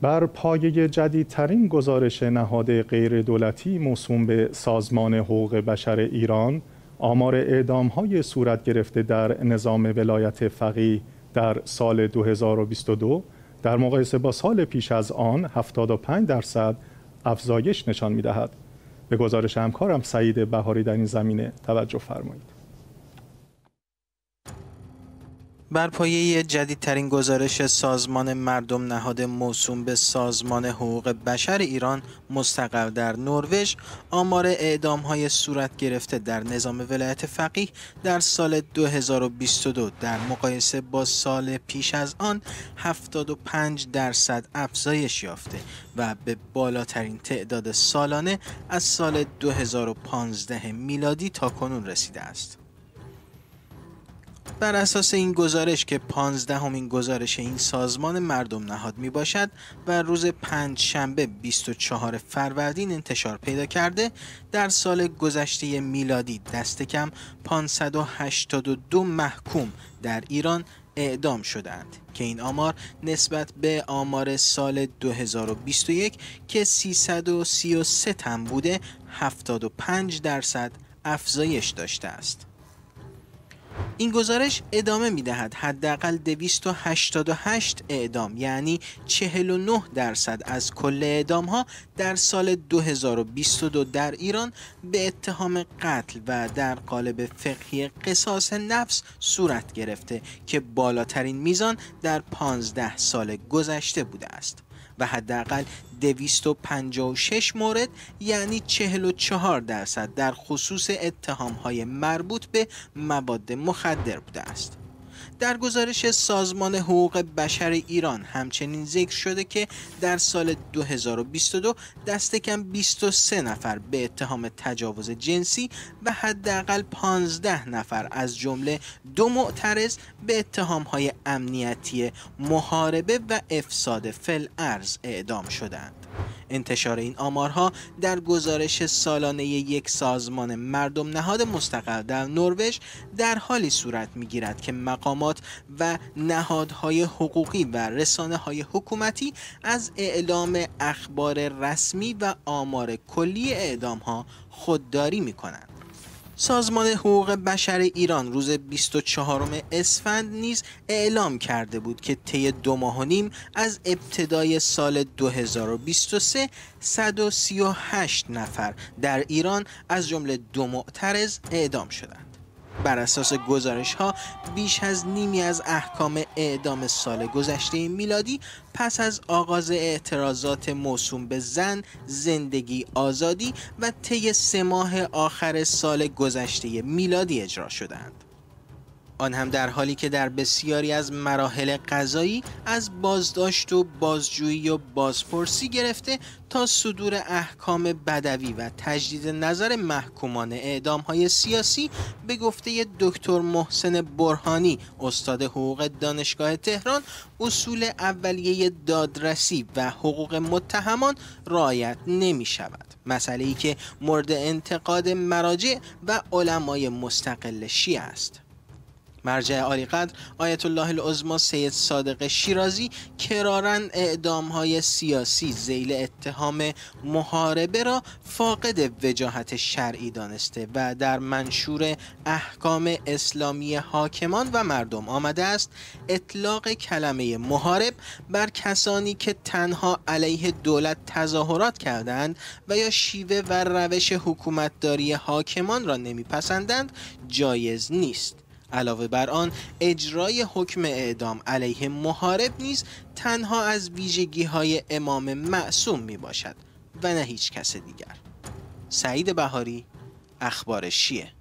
بر پایه جدیدترین گزارش نهاد غیر دولتی موسوم به سازمان حقوق بشر ایران آمار اعدام های صورت گرفته در نظام ولایت فقیه در سال 2022 در مقایسه با سال پیش از آن 75 درصد افزایش نشان می دهد. به گزارش همکارم سعید بهاری در این زمینه توجه فرمایید. بر پایه جدیدترین گزارش سازمان مردم نهاد موسوم به سازمان حقوق بشر ایران مستقر در نروژ آمار اعدام های صورت گرفته در نظام ولایت فقیه در سال 2022 در مقایسه با سال پیش از آن 75 درصد افزایش یافته و به بالاترین تعداد سالانه از سال 2015 میلادی تا کنون رسیده است. بر اساس این گزارش که پانزدهمین گزارش این سازمان مردم نهاد می باشد و روز پنج شنبه 24 فروردین انتشار پیدا کرده در سال گذشته میلادی دست کم 582 محکوم در ایران اعدام شدند که این آمار نسبت به آمار سال 2021 که 333 تن بوده 75 درصد افزایش داشته است. این گزارش ادامه می دهد حداقل 288 اعدام یعنی 49 درصد از کل اعدام ها در سال 2022 در ایران به اتهام قتل و در قالب فقهی قصاص نفس صورت گرفته که بالاترین میزان در 15 سال گذشته بوده است. و حداقل 256 مورد یعنی 44 درصد در خصوص اتهام های مربوط به مواد مخدر بوده است. در گزارش سازمان حقوق بشر ایران همچنین ذکر شده که در سال 2022 دست کم 23 نفر به اتهام تجاوز جنسی و حداقل 15 نفر از جمله دو معترض به اتهام های امنیتی محاربه و افساد فل اعدام شدند. انتشار این آمارها در گزارش سالانه یک سازمان مردم نهاد مستقل در نروژ در حالی صورت می‌گیرد که مقامات و نهادهای حقوقی و رسانه های حکومتی از اعلام اخبار رسمی و آمار کلی اعدام ها خودداری می کنند. سازمان حقوق بشر ایران روز 24 اسفند نیز اعلام کرده بود که طی دو ماه و نیم از ابتدای سال 2023 138 نفر در ایران از جمله دو معترض اعدام شدند. بر اساس گزارش ها بیش از نیمی از احکام اعدام سال گذشته میلادی پس از آغاز اعتراضات موسوم به زن، زندگی، آزادی و طی سه ماه آخر سال گذشته میلادی اجرا شدند. آن هم در حالی که در بسیاری از مراحل قضایی از بازداشت و بازجویی و بازپرسی گرفته تا صدور احکام بدوی و تجدید نظر محکومان اعدام های سیاسی به گفته دکتر محسن برهانی استاد حقوق دانشگاه تهران اصول اولیه دادرسی و حقوق متهمان رعایت نمی شود. مسئله ای که مورد انتقاد مراجع و علمای مستقل شیعه است. مرجع عالی قدر آیت الله العظما سید صادق شیرازی کرارن اعدام های سیاسی زیل اتهام محاربه را فاقد وجاهت شرعی دانسته و در منشور احکام اسلامی حاکمان و مردم آمده است. اطلاق کلمه محارب بر کسانی که تنها علیه دولت تظاهرات کردند و یا شیوه و روش حکومتداری حاکمان را نمیپسندند جایز نیست. علاوه بر آن اجرای حکم اعدام علیه محارب نیز تنها از ویژگی های امام معصوم می باشد و نه هیچ کس دیگر. سعید بهاری اخبار شیه